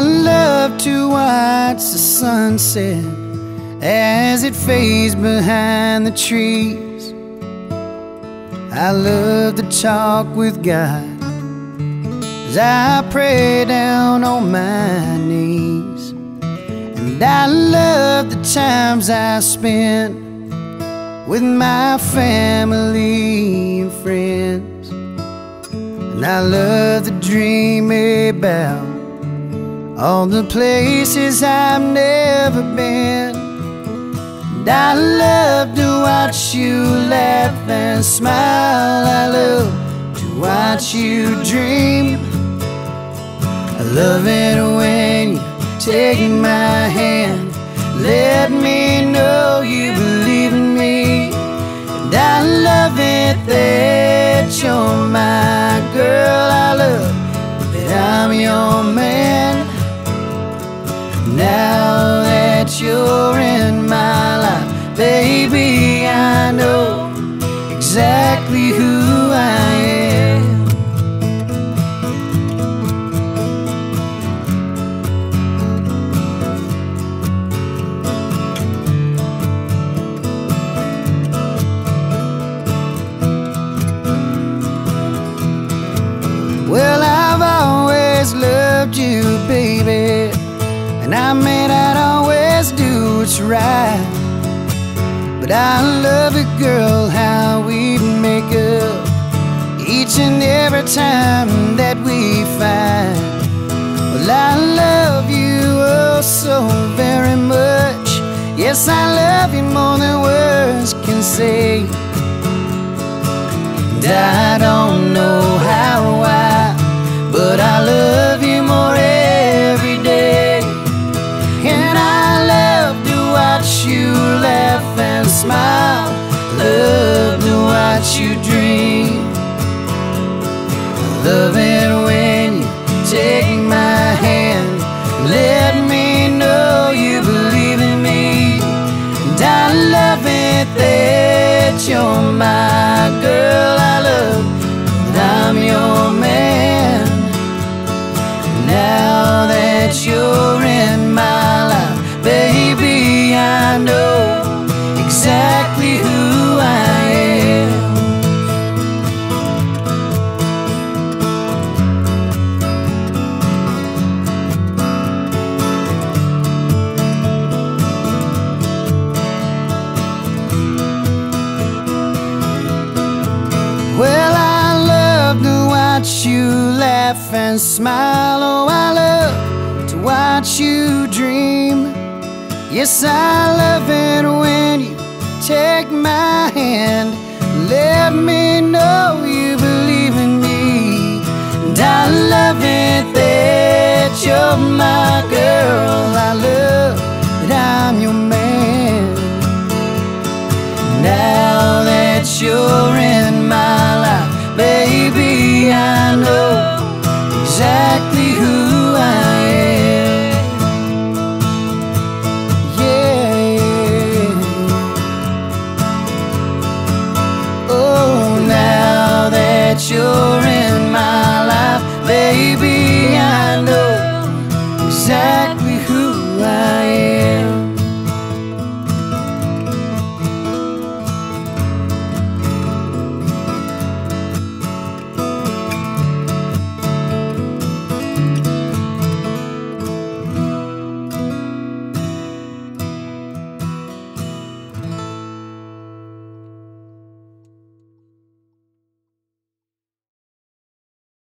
love to watch the sunset as it fades behind the trees. I love to talk with God as I pray down on my knees. And I love the times I spend with my family and friends. And I love to dream about all the places I've never been. And I love to watch you laugh and smile. I love to watch you dream. I love it when you take my right. But I love it, girl, how we make up each and every time that we fight. Well, I love you oh so very much. Yes, I love you more than words can say. And I don't smile. Love to watch you dream. Love it when you take my hand. Let me know you believe in me. And I love it that you're my watch you laugh and smile. Oh, I love to watch you dream. Yes, I love it when you take my hand. Let me know you believe in me. And I love it that you're my girl. I love that I'm your man. Now that you're